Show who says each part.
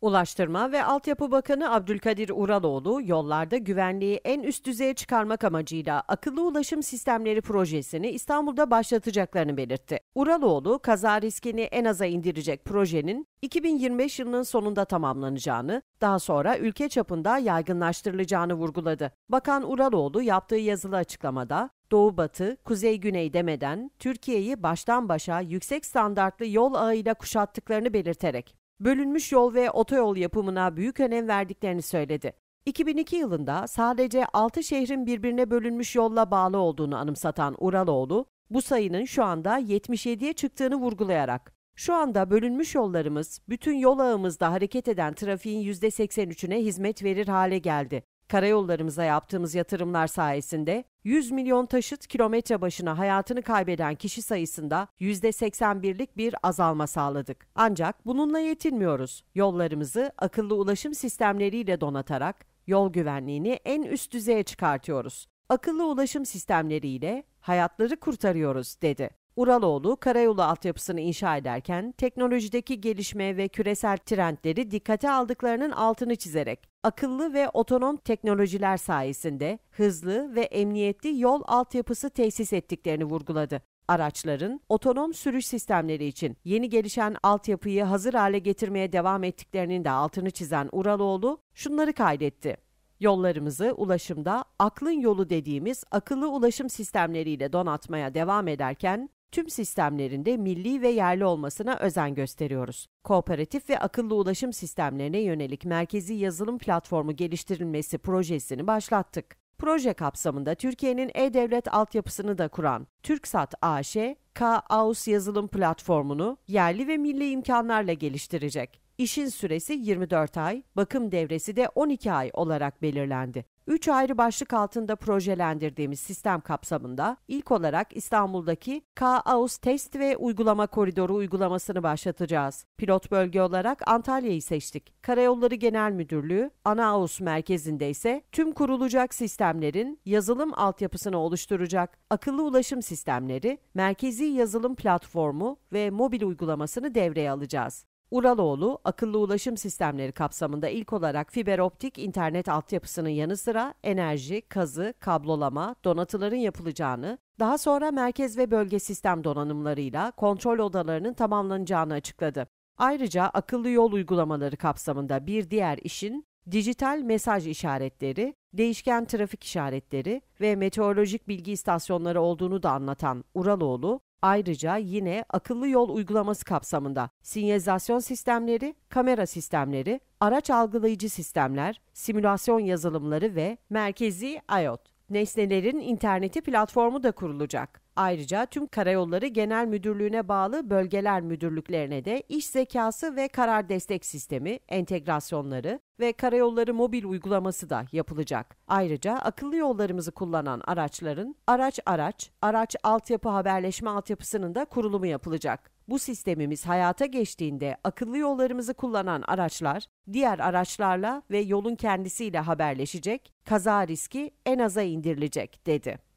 Speaker 1: Ulaştırma ve Altyapı Bakanı Abdülkadir Uraloğlu, yollarda güvenliği en üst düzeye çıkarmak amacıyla akıllı ulaşım sistemleri projesini İstanbul'da başlatacaklarını belirtti. Uraloğlu, kaza riskini en aza indirecek projenin 2025 yılının sonunda tamamlanacağını, daha sonra ülke çapında yaygınlaştırılacağını vurguladı. Bakan Uraloğlu yaptığı yazılı açıklamada, Doğu batı, kuzey güney demeden Türkiye'yi baştan başa yüksek standartlı yol ağıyla kuşattıklarını belirterek bölünmüş yol ve otoyol yapımına büyük önem verdiklerini söyledi. 2002 yılında sadece 6 şehrin birbirine bölünmüş yolla bağlı olduğunu anımsatan Uraloğlu, bu sayının şu anda 77'ye çıktığını vurgulayarak, şu anda bölünmüş yollarımız, bütün yol ağımızda hareket eden trafiğin %83'üne hizmet verir hale geldi. Karayollarımıza yaptığımız yatırımlar sayesinde 100 milyon taşıt kilometre başına hayatını kaybeden kişi sayısında %81'lik bir azalma sağladık. Ancak bununla yetinmiyoruz. Yollarımızı akıllı ulaşım sistemleriyle donatarak yol güvenliğini en üst düzeye çıkartıyoruz. Akıllı ulaşım sistemleriyle hayatları kurtarıyoruz dedi. Uraloğlu, karayolu altyapısını inşa ederken teknolojideki gelişme ve küresel trendleri dikkate aldıklarının altını çizerek, akıllı ve otonom teknolojiler sayesinde hızlı ve emniyetli yol altyapısı tesis ettiklerini vurguladı. Araçların otonom sürüş sistemleri için yeni gelişen altyapıyı hazır hale getirmeye devam ettiklerinin de altını çizen Uraloğlu şunları kaydetti. Yollarımızı ulaşımda aklın yolu dediğimiz akıllı ulaşım sistemleriyle donatmaya devam ederken tüm sistemlerinde milli ve yerli olmasına özen gösteriyoruz. Kooperatif ve akıllı ulaşım sistemlerine yönelik merkezi yazılım platformu geliştirilmesi projesini başlattık. Proje kapsamında Türkiye'nin e-devlet altyapısını da kuran TürkSat AŞ, K-AUS yazılım platformunu yerli ve milli imkanlarla geliştirecek. İşin süresi 24 ay, bakım devresi de 12 ay olarak belirlendi. Üç ayrı başlık altında projelendirdiğimiz sistem kapsamında ilk olarak İstanbul'daki K-AUS test ve uygulama koridoru uygulamasını başlatacağız. Pilot bölge olarak Antalya'yı seçtik. Karayolları Genel Müdürlüğü, ana AUS merkezinde ise tüm kurulacak sistemlerin yazılım altyapısını oluşturacak akıllı ulaşım sistemleri, merkezi yazılım platformu ve mobil uygulamasını devreye alacağız. Uraloğlu, akıllı ulaşım sistemleri kapsamında ilk olarak fiber optik internet altyapısının yanı sıra enerji, kazı, kablolama, donatıların yapılacağını, daha sonra merkez ve bölge sistem donanımlarıyla kontrol odalarının tamamlanacağını açıkladı. Ayrıca akıllı yol uygulamaları kapsamında bir diğer işin dijital mesaj işaretleri, değişken trafik işaretleri ve meteorolojik bilgi istasyonları olduğunu da anlatan Uraloğlu, Ayrıca yine akıllı yol uygulaması kapsamında sinyalizasyon sistemleri, kamera sistemleri, araç algılayıcı sistemler, simülasyon yazılımları ve merkezi IoT, nesnelerin interneti platformu da kurulacak. Ayrıca tüm Karayolları Genel Müdürlüğü'ne bağlı bölgeler müdürlüklerine de iş zekası ve karar destek sistemi, entegrasyonları ve karayolları mobil uygulaması da yapılacak. Ayrıca akıllı yollarımızı kullanan araçların araç araç, araç altyapı haberleşme altyapısının da kurulumu yapılacak. Bu sistemimiz hayata geçtiğinde akıllı yollarımızı kullanan araçlar diğer araçlarla ve yolun kendisiyle haberleşecek, kaza riski en aza indirilecek dedi.